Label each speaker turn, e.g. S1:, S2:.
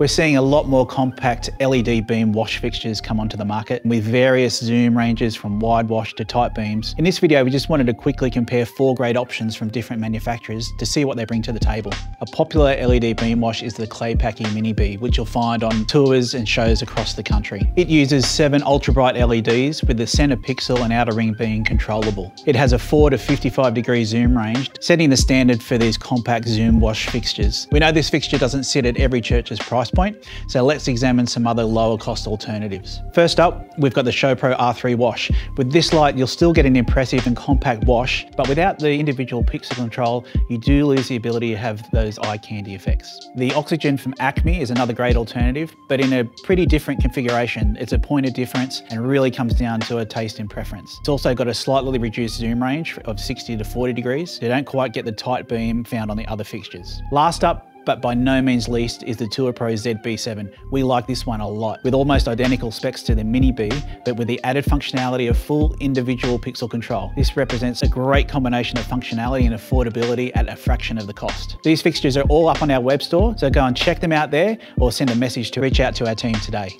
S1: We're seeing a lot more compact LED beam wash fixtures come onto the market with various zoom ranges from wide wash to tight beams. In this video, we just wanted to quickly compare four great options from different manufacturers to see what they bring to the table. A popular LED beam wash is the Claypaky Mini B, which you'll find on tours and shows across the country. It uses seven ultra bright LEDs with the center pixel and outer ring being controllable. It has a 4 to 55 degree zoom range, setting the standard for these compact zoom wash fixtures. We know this fixture doesn't sit at every church's price price point, so let's examine some other lower cost alternatives. First up, we've got the ShowPro R3 wash. With this light, you'll still get an impressive and compact wash, but without the individual pixel control, you do lose the ability to have those eye candy effects. The Oxygen from Acme is another great alternative, but in a pretty different configuration. It's a point of difference and really comes down to a taste and preference. It's also got a slightly reduced zoom range of 60 to 40 degrees. You don't quite get the tight beam found on the other fixtures. Last up, but by no means least is the Tourpro ZB7. We like this one a lot, with almost identical specs to the Mini B, but with the added functionality of full individual pixel control. This represents a great combination of functionality and affordability at a fraction of the cost. These fixtures are all up on our web store, so go and check them out there or send a message to reach out to our team today.